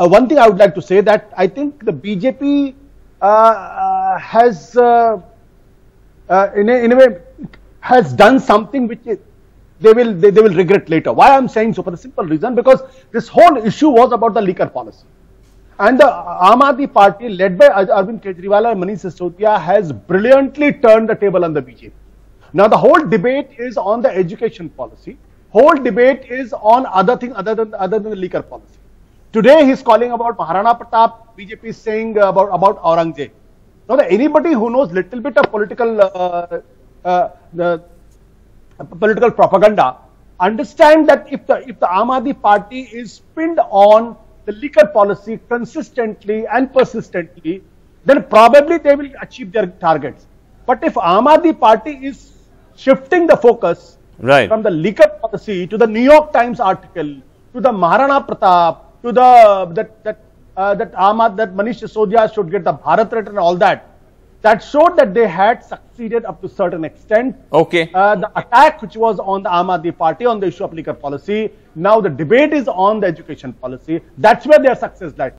uh, one thing I would like to say that I think the BJP uh, uh, has, uh, uh, in, a, in a way, has done something which is, they will they, they will regret later. Why I'm saying so? For the simple reason because this whole issue was about the liquor policy. And the Aam Aadmi party, led by Arvind Kejriwal and Manish Sisodia, has brilliantly turned the table on the BJP. Now the whole debate is on the education policy. Whole debate is on other thing other than other than the liquor policy. Today he's calling about Maharana Pratap. BJP is saying about about Aurangzeb. Now anybody who knows little bit of political uh, uh, the political propaganda understand that if the if the Aam Aadmi party is pinned on the liquor policy consistently and persistently, then probably they will achieve their targets. But if Aam Aadmi party is shifting the focus Right. from the liquor policy to the New York Times article to the Maharana Pratap to the that that uh, that Ahmad that Manish Sisodia should get the Bharat Ratna and all that. That showed that they had succeeded up to a certain extent. Okay. Uh, the attack which was on the Aam Aadmi party on the issue of liquor policy, now the debate is on the education policy. That's where their success lies.